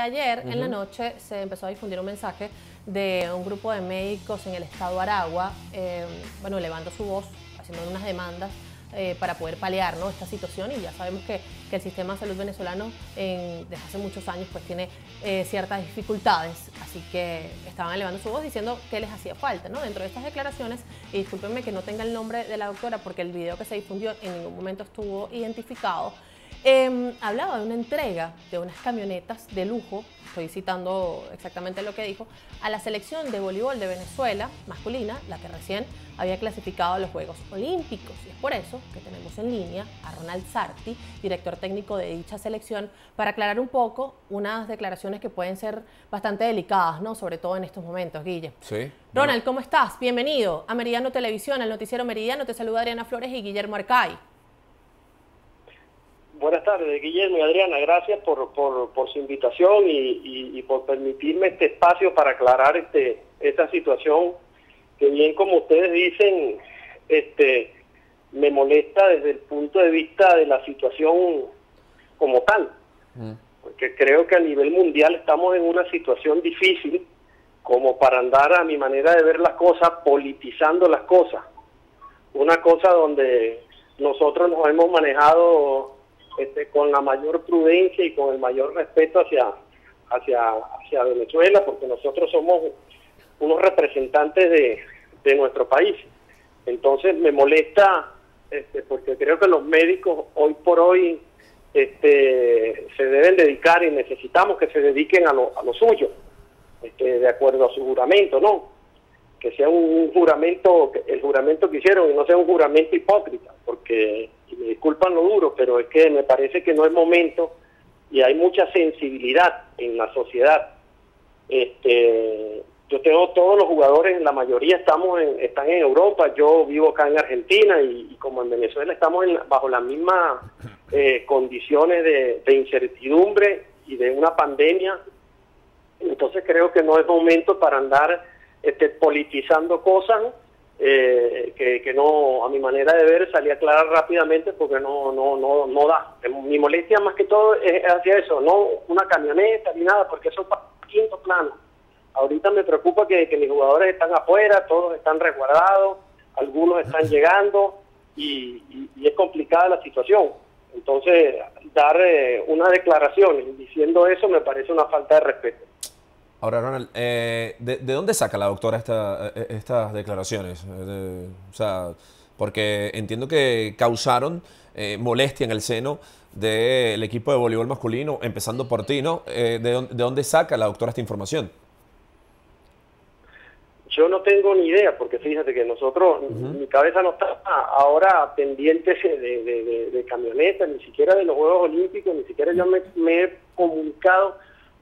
Ayer en la noche se empezó a difundir un mensaje de un grupo de médicos en el estado Aragua, eh, bueno, elevando su voz, haciendo unas demandas eh, para poder paliar ¿no? esta situación y ya sabemos que, que, el sistema de salud venezolano en, desde hace muchos años pues tiene eh, ciertas dificultades, así que estaban elevando su voz diciendo que les hacía falta. ¿no? Dentro de estas declaraciones, y discúlpenme que no tenga el nombre de la doctora porque el video que se difundió en ningún momento estuvo identificado, eh, hablaba de una entrega de unas camionetas de lujo, estoy citando exactamente lo que dijo, a la selección de voleibol de Venezuela masculina, la que recién había clasificado a los Juegos Olímpicos. Y es por eso que tenemos en línea a Ronald Sarti, director técnico de dicha selección, para aclarar un poco unas declaraciones que pueden ser bastante delicadas, ¿no? Sobre todo en estos momentos, Guille. Sí. Ronald, ¿cómo estás? Bienvenido a Meridiano Televisión, al noticiero Meridiano. Te saluda Adriana Flores y Guillermo Arcay. Buenas tardes, Guillermo y Adriana. Gracias por, por, por su invitación y, y, y, por permitirme este espacio para aclarar este esta situación que bien como ustedes dicen, este me molesta desde el punto de vista de la situación como tal. Mm. Porque creo que a nivel mundial estamos en una situación difícil como para andar a mi manera de ver las cosas politizando las cosas. Una cosa donde nosotros nos hemos manejado este, con la mayor prudencia y con el mayor respeto hacia, hacia, hacia Venezuela, porque nosotros somos unos representantes de, de nuestro país. Entonces me molesta, este, porque creo que los médicos hoy por hoy este, se deben dedicar y necesitamos que se dediquen a lo, a lo suyo, este, de acuerdo a su juramento, ¿no? Que sea un juramento, el juramento que hicieron y no sea un juramento hipócrita, porque y me disculpan lo duro, pero es que me parece que no es momento y hay mucha sensibilidad en la sociedad. Este, yo tengo todos los jugadores, la mayoría estamos en, están en Europa, yo vivo acá en Argentina y, como en Venezuela estamos en, bajo las mismas eh, condiciones de incertidumbre y de una pandemia, entonces creo que no es momento para andar este, politizando cosas eh, que, que, no, a mi manera de ver, salí a aclarar rápidamente porque no, no, no, no da. Mi molestia más que todo es hacia eso, no una camioneta ni nada, porque eso es para quinto plano. Ahorita me preocupa que, que, mis jugadores están afuera, todos están resguardados, algunos están llegando y, y, y es complicada la situación. Entonces, dar eh, una declaración diciendo eso me parece una falta de respeto. Ahora, Ronald, eh, ¿de, ¿de, dónde saca la doctora esta, estas declaraciones? De, o sea, porque entiendo que causaron eh, molestia en el seno del equipo de voleibol masculino, empezando por ti, ¿no? Eh, ¿de, ¿de, dónde saca la doctora esta información? Yo no tengo ni idea, porque fíjate que nosotros, uh -huh. mi cabeza no está ahora pendiente de, de, de, camionetas, ni siquiera de los Juegos Olímpicos, ni siquiera yo me, me he comunicado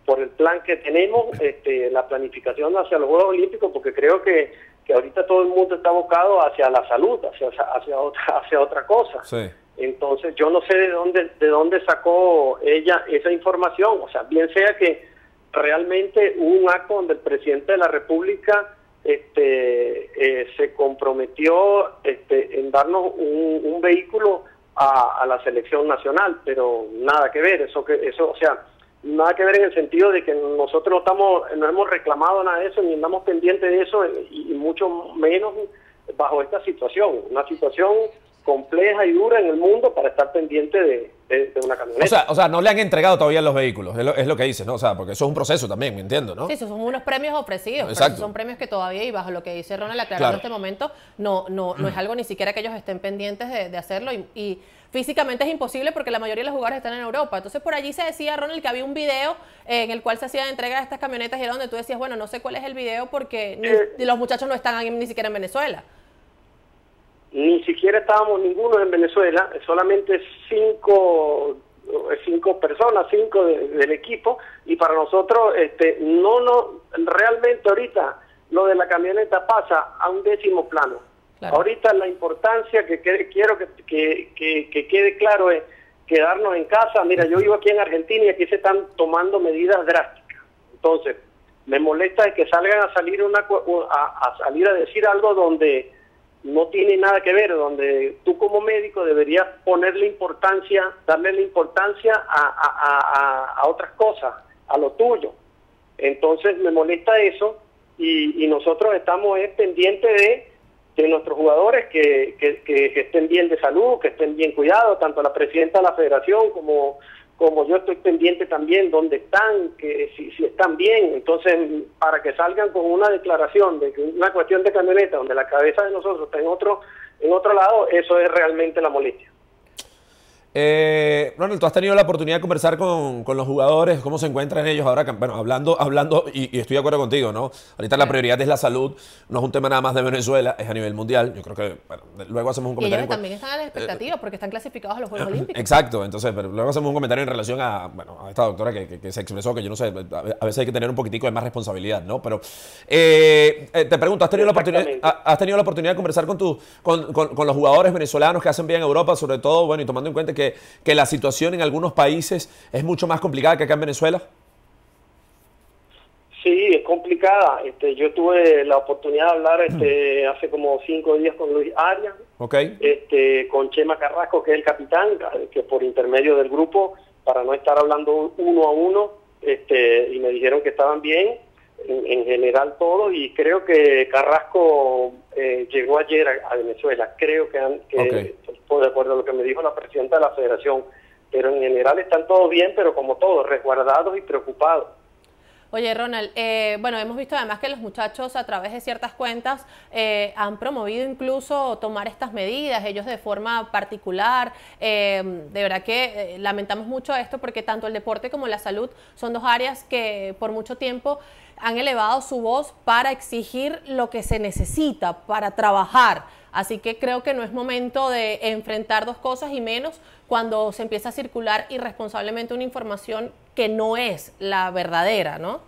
por el plan que tenemos, este, la planificación hacia los Juegos Olímpicos, porque creo que, que ahorita todo el mundo está abocado hacia la salud, hacia, hacia, otra, hacia otra cosa. Sí. Entonces yo no sé de dónde, de dónde sacó ella esa información, o sea, bien sea que realmente hubo un acto donde el presidente de la República este, eh, se comprometió este, en darnos un, un vehículo a, a, la selección nacional, pero nada que ver, eso que eso, o sea, nada que ver en el sentido de que nosotros no estamos no hemos reclamado nada de eso ni andamos pendientes de eso y, y mucho menos bajo esta situación. Una situación compleja y dura en el mundo para estar pendiente de, de, de, una camioneta. O sea, o sea, no le han entregado todavía los vehículos, es lo, es lo, que dices, ¿no? O sea, porque eso es un proceso también, me entiendo, ¿no? Sí, esos son unos premios ofrecidos, Exacto. pero son premios que todavía, y bajo lo que dice Ronald aclarando claro. en este momento, no, no, no es algo ni siquiera que ellos estén pendientes de, de hacerlo y, y físicamente es imposible porque la mayoría de los jugadores están en Europa. Entonces por allí se decía, Ronald, que había un video en el cual se hacía entrega de estas camionetas y era donde tú decías, bueno, no sé cuál es el video porque eh, ni, los muchachos no están ahí, ni siquiera en Venezuela. Ni siquiera estábamos ninguno en Venezuela, solamente cinco cinco personas, cinco de, del equipo, y para nosotros este no no realmente ahorita lo de la camioneta pasa a un décimo plano. Claro. Ahorita la importancia que, que quiero que, que, que, que, quede claro es quedarnos en casa. Mira, yo vivo aquí en Argentina y aquí se están tomando medidas drásticas. Entonces, me molesta que salgan a salir una a, a salir a decir algo donde no tiene nada que ver, donde tú como médico deberías ponerle importancia, darle la importancia a, a, a, a otras cosas a lo tuyo. Entonces me molesta eso y, nosotros estamos pendientes de, de nuestros jugadores que, que, estén bien de salud, que estén bien cuidados, tanto la presidenta de la federación como, como yo estoy pendiente también dónde están, que si, si están bien. Entonces, para que salgan con una declaración de una cuestión de camioneta donde la cabeza de nosotros está en otro, en otro lado, eso es realmente la molestia. Eh, Ronald, tú has tenido la oportunidad de conversar con, los jugadores, cómo se encuentran ellos ahora, bueno, hablando, hablando y, estoy de acuerdo contigo, ¿no? Ahorita la prioridad es la salud, no es un tema nada más de Venezuela, es a nivel mundial. Yo creo que, bueno, luego hacemos un comentario. Y ellos también están a la expectativa porque están clasificados a los Juegos Olímpicos. Exacto, entonces, pero luego hacemos un comentario en relación a, bueno, a esta doctora que, se expresó, que yo no sé, a veces hay que tener un poquitico de más responsabilidad, ¿no? Pero eh, eh, te pregunto, ¿has tenido, la oportunidad, ¿has tenido la oportunidad de conversar con, tu, con, con los jugadores venezolanos que hacen bien en Europa, sobre todo, bueno, y tomando en cuenta que que, la situación en algunos países es mucho más complicada que acá en Venezuela? Sí, es complicada. Este, yo tuve la oportunidad de hablar este, hace como cinco días con Luis Arias, okay. este, con Chema Carrasco, que es el capitán, que por intermedio del grupo, para no estar hablando uno a uno, este, y me dijeron que estaban bien, en, general todo, y creo que Carrasco eh, llegó ayer a, Venezuela. Creo que, han, que de acuerdo a lo que me dijo la presidenta de la federación, pero en general están todos bien, pero como todos, resguardados y preocupados. Oye, Ronald, eh, bueno, hemos visto además que los muchachos a través de ciertas cuentas eh, han promovido incluso tomar estas medidas, ellos de forma particular. Eh, de verdad que lamentamos mucho esto porque tanto el deporte como la salud son dos áreas que por mucho tiempo han elevado su voz para exigir lo que se necesita, para trabajar. Así que creo que no es momento de enfrentar dos cosas y menos cuando se empieza a circular irresponsablemente una información que no es la verdadera, ¿no?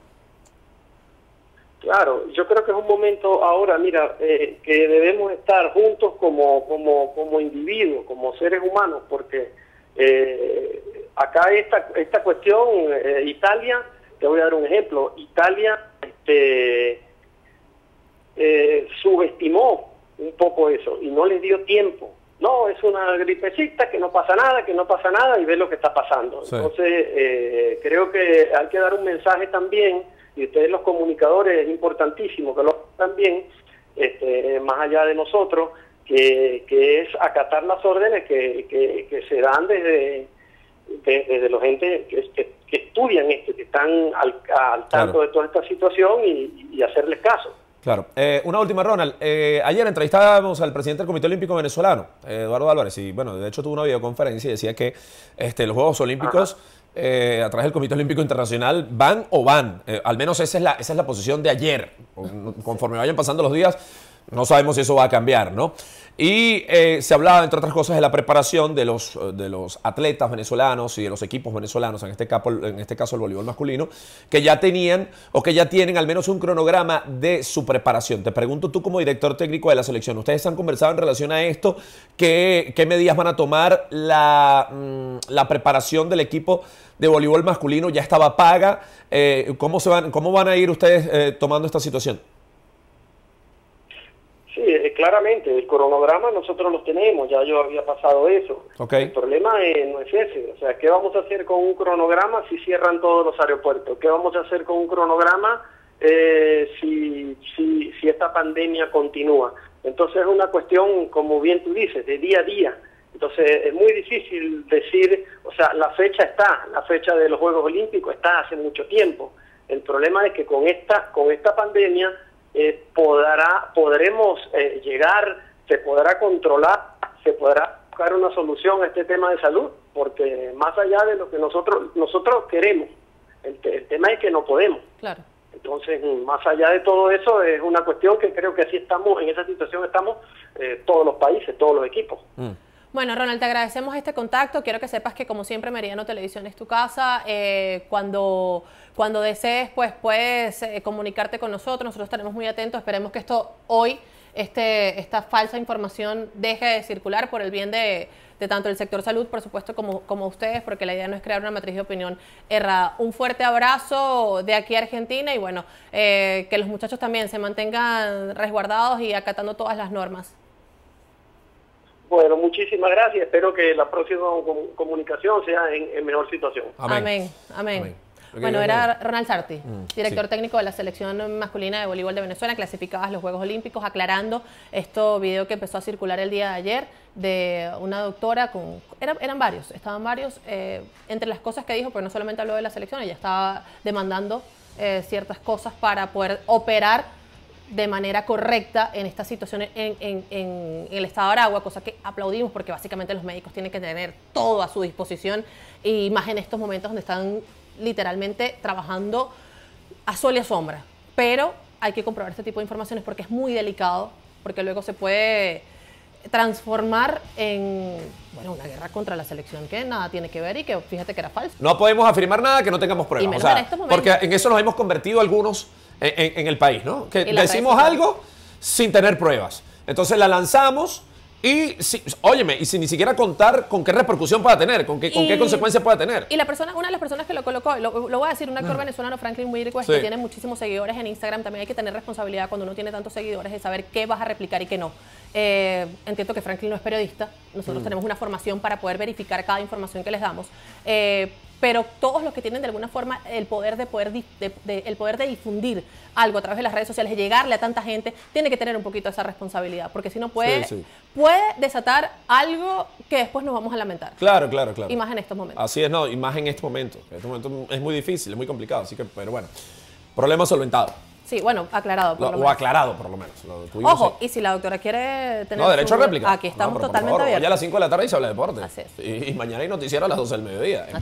Claro, yo creo que es un momento ahora, mira, eh, que debemos estar juntos como, como, como individuos, como seres humanos, porque eh, acá esta, esta cuestión, eh, Italia, te voy a dar un ejemplo, Italia este, subestimó un poco eso y no les dio tiempo no, es una gripecita, que no pasa nada, que no pasa nada y ve lo que está pasando. Entonces, eh, creo que hay que dar un mensaje también, y ustedes los comunicadores es importantísimo que lo también, este, más allá de nosotros, que, es acatar las órdenes que, que, se dan desde, desde los entes que, estudian esto, que están al, tanto de toda esta situación y, y hacerles caso. Claro. Eh, una última, Ronald. Eh, ayer entrevistábamos al presidente del Comité Olímpico Venezolano, Eduardo Álvarez, y bueno, de hecho tuvo una videoconferencia y decía que este, los Juegos Olímpicos eh, a través del Comité Olímpico Internacional van o van. al menos esa es, la, esa es la posición de ayer. Conforme vayan pasando los días, no sabemos si eso va a cambiar, ¿no? Y eh, se hablaba, entre otras cosas, de la preparación de los, de los atletas venezolanos y de los equipos venezolanos, en este, caso, en este caso el voleibol masculino, que ya tenían o que ya tienen al menos un cronograma de su preparación. Te pregunto tú como director técnico de la selección, ¿ustedes han conversado en relación a esto? ¿Qué, qué medidas van a tomar? La, mm, la preparación del equipo de voleibol masculino ya estaba paga. Eh, ¿cómo, se van, ¿Cómo van a ir ustedes eh, tomando esta situación? Sí, eh, claramente, el cronograma nosotros lo tenemos, ya yo había pasado eso. El problema no es ese, o sea, ¿qué vamos a hacer con un cronograma si cierran todos los aeropuertos? ¿Qué vamos a hacer con un cronograma eh, si, si, si esta pandemia continúa? Entonces es una cuestión, como bien tú dices, de día a día. Entonces es muy difícil decir, o sea, la fecha está, la fecha de los Juegos Olímpicos está hace mucho tiempo. El problema es que con esta, con esta pandemia eh, podrá, podremos eh, llegar, se podrá controlar, se podrá buscar una solución a este tema de salud, porque más allá de lo que nosotros nosotros queremos, el, tema es que no podemos. Claro. Entonces, más allá de todo eso, es una cuestión que creo que así estamos, en esa situación estamos eh, todos los países, todos los equipos. Mm. Bueno, Ronald, te agradecemos este contacto. Quiero que sepas que, como siempre, Meridiano Televisión es tu casa. Eh, cuando, cuando desees, pues puedes eh, comunicarte con nosotros. Nosotros estaremos muy atentos. Esperemos que esto hoy, este, esta falsa información, deje de circular por el bien de, tanto el sector salud, por supuesto, como, como ustedes, porque la idea no es crear una matriz de opinión errada. Un fuerte abrazo de aquí a Argentina y bueno, eh, que los muchachos también se mantengan resguardados y acatando todas las normas. Bueno, muchísimas gracias. Espero que la próxima comunicación sea en, mejor situación. Amén. Amén. Bueno, era Ronald Sarti, Mm, director sí. técnico de la selección masculina de voleibol de Venezuela, clasificadas a los Juegos Olímpicos, aclarando esto video que empezó a circular el día de ayer de una doctora con... era- eran varios, estaban varios. eh, entre las cosas que dijo, porque no solamente habló de la selección, ella estaba demandando eh, ciertas cosas para poder operar de manera correcta en esta situación en, en- en- en el estado de Aragua, cosa que aplaudimos porque básicamente los médicos tienen que tener todo a su disposición y más en estos momentos donde están literalmente trabajando a sol y a sombra. Pero hay que comprobar este tipo de informaciones porque es muy delicado, porque luego se puede transformar en bueno, una guerra contra la selección que nada tiene que ver y que fíjate que era falso. No podemos afirmar nada que no tengamos pruebas. O sea, en porque en eso nos hemos convertido algunos en, el país, ¿no? Que decimos algo sin tener pruebas. Entonces la lanzamos y, si, óyeme, y sin ni siquiera contar con qué repercusión pueda tener, con qué, con qué Y- consecuencias pueda tener. Y la persona, una de las personas que lo colocó, lo, lo voy a decir, un actor venezolano, Franklin Wirquez, Sí. que tiene muchísimos seguidores en Instagram, también hay que tener responsabilidad cuando uno tiene tantos seguidores de saber qué vas a replicar y qué no. Eh, entiendo que Franklin no es periodista, nosotros tenemos una formación para poder verificar cada información que les damos, eh, pero todos los que tienen de alguna forma el poder de poder de- de- el poder de difundir algo a través de las redes sociales, de llegarle a tanta gente, tiene que tener un poquito esa responsabilidad, porque si no puede, Sí, sí. puede desatar algo que después nos vamos a lamentar. Claro, claro, claro. Y más en estos momentos. Así es, no, y más en este momento. En este momento es muy difícil, es muy complicado, así que, pero bueno, problema solventado. Sí, bueno, aclarado. Por Lo- lo o menos. aclarado, por lo menos. Lo tuvimos Ojo, ahí. y si la doctora quiere tener. No, derecho a su- réplica. Aquí No, estamos por totalmente favor, hoy abiertos. a las 5 de la tarde y se habla de deporte. Así es. Y, y mañana hay noticiero a las 12 del mediodía. ¿eh?